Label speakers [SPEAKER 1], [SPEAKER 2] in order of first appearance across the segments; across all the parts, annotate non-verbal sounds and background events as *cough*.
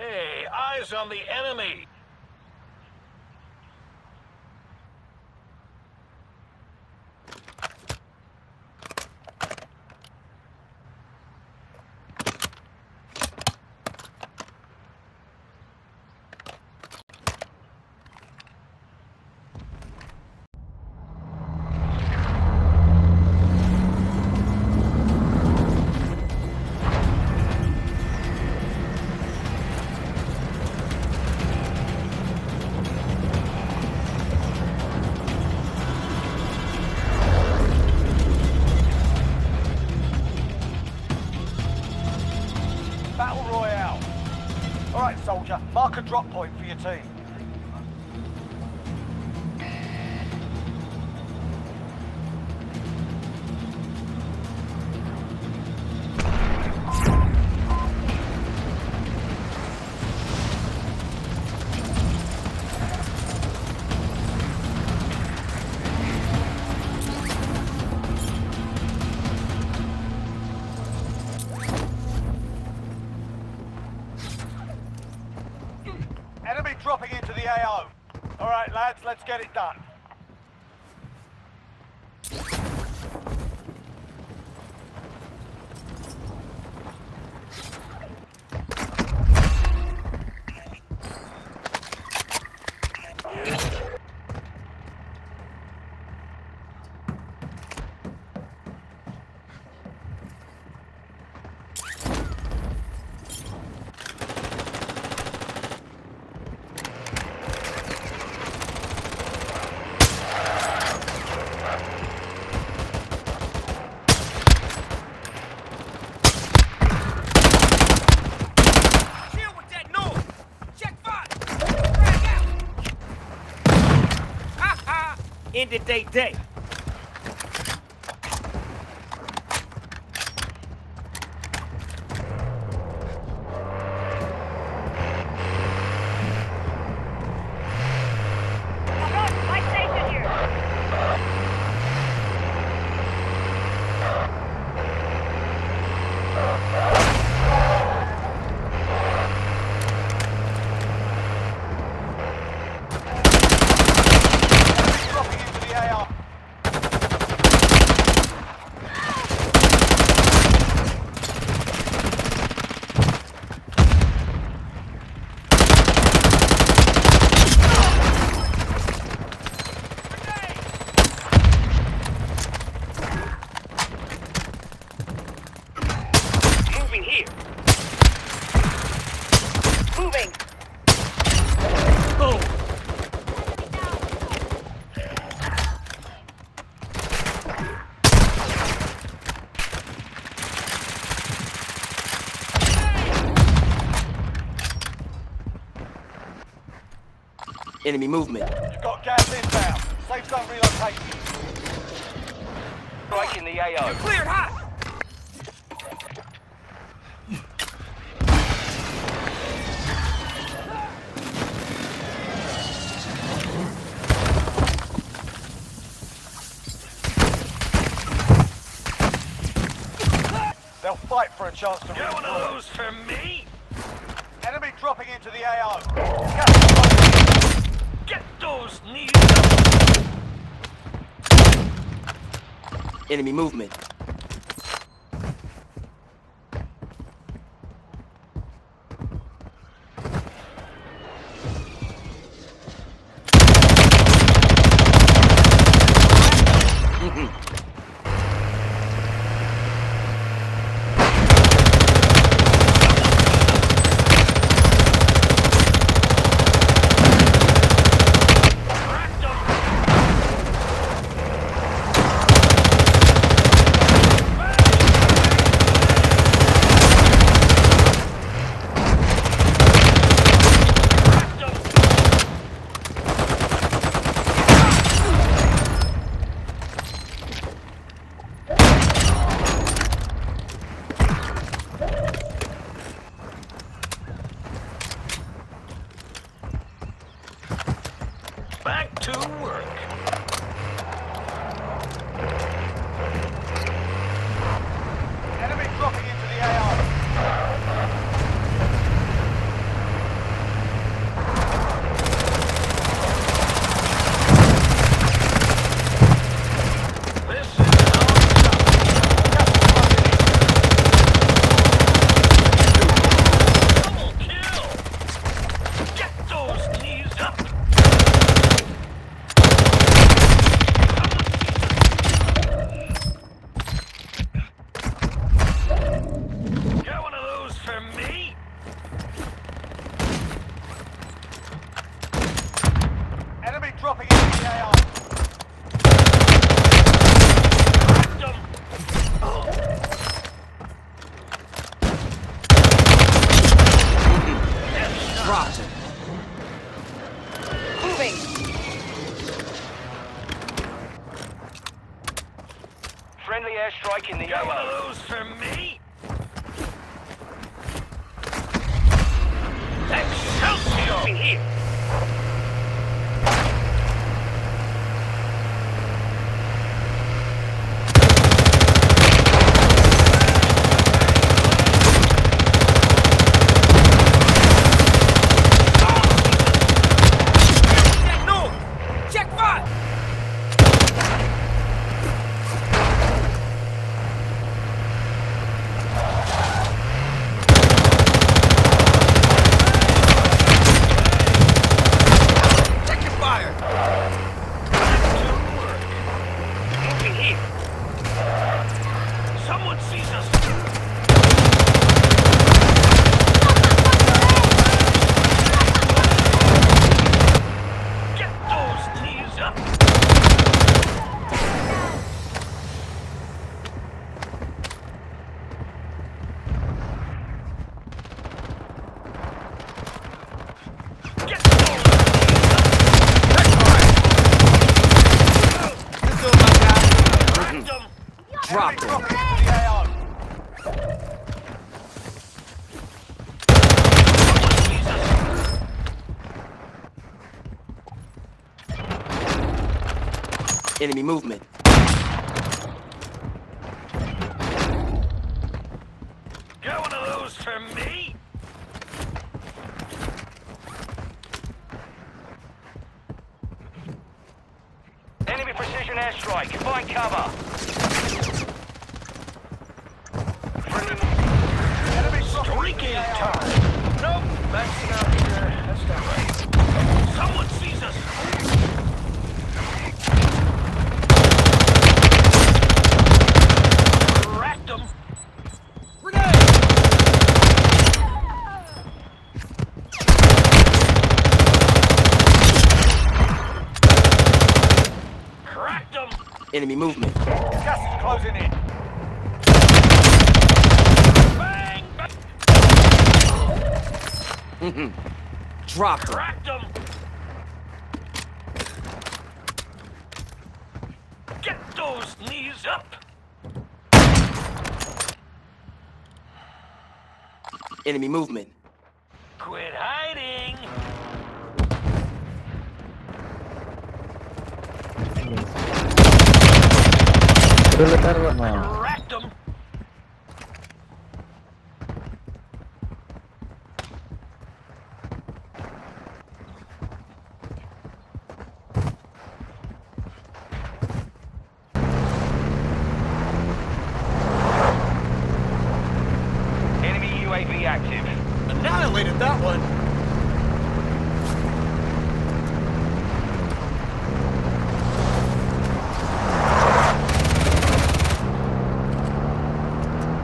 [SPEAKER 1] Hey, eyes on the enemy!
[SPEAKER 2] Mark a drop point for your team. Get it done.
[SPEAKER 3] Ended they day.
[SPEAKER 4] My station here.
[SPEAKER 2] Enemy dropping into the AO.
[SPEAKER 3] Moving here.
[SPEAKER 4] Moving.
[SPEAKER 3] Boom.
[SPEAKER 5] Enemy movement.
[SPEAKER 2] You've got gas inbound. Safe zone relocation.
[SPEAKER 3] Breaking the AO. Cleared hot!
[SPEAKER 2] They'll fight for a chance to
[SPEAKER 1] You wanna
[SPEAKER 2] redeploy.
[SPEAKER 1] lose for me?
[SPEAKER 2] Enemy dropping into the AO. Gas is
[SPEAKER 1] Get those knees up!
[SPEAKER 5] Enemy movement.
[SPEAKER 2] Enemy
[SPEAKER 5] movement.
[SPEAKER 1] Got one of those for me?
[SPEAKER 2] Enemy precision airstrike. Find cover. Enemy
[SPEAKER 1] Streaking time. Nope, maxing out here. That's not right. Someone sees us. Cracked 'em. Cracked 'em.
[SPEAKER 5] Enemy movement.
[SPEAKER 2] Gas is closing in.
[SPEAKER 1] Bang, bang. *laughs*
[SPEAKER 5] Dropped him.
[SPEAKER 1] Cracked 'em. Get those knees up.
[SPEAKER 5] Enemy movement.
[SPEAKER 1] Quit hiding. Cracked 'em.
[SPEAKER 2] Enemy UAV active.
[SPEAKER 1] Annihilated that one.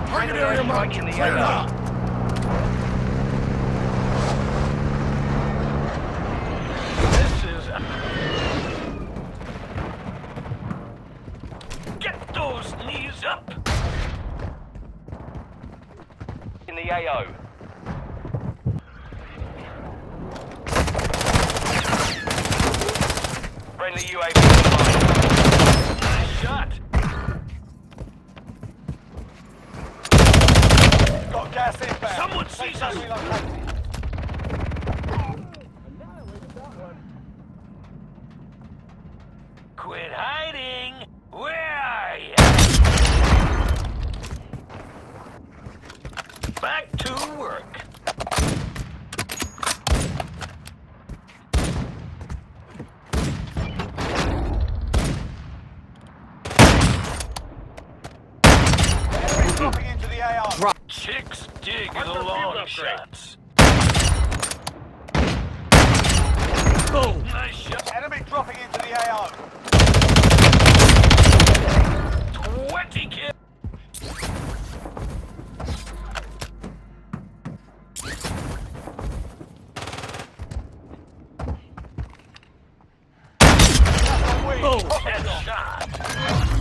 [SPEAKER 2] Friendly airstrike in the AO.
[SPEAKER 1] This is. Get knees up.
[SPEAKER 2] In the AO. Friendly UAV online.
[SPEAKER 1] Nice shot.
[SPEAKER 2] Got gas inbound.
[SPEAKER 1] Someone sees us.
[SPEAKER 2] Relocated.
[SPEAKER 1] Quit hiding. Where are you? Back to work.
[SPEAKER 2] Enemy dropping into the AO.
[SPEAKER 5] Drop.
[SPEAKER 1] The long
[SPEAKER 2] upgrade.
[SPEAKER 1] shots. Boom. Nice shot.
[SPEAKER 2] Enemy dropping into the AO.
[SPEAKER 1] 20 kills.
[SPEAKER 2] Win.
[SPEAKER 1] Headshot.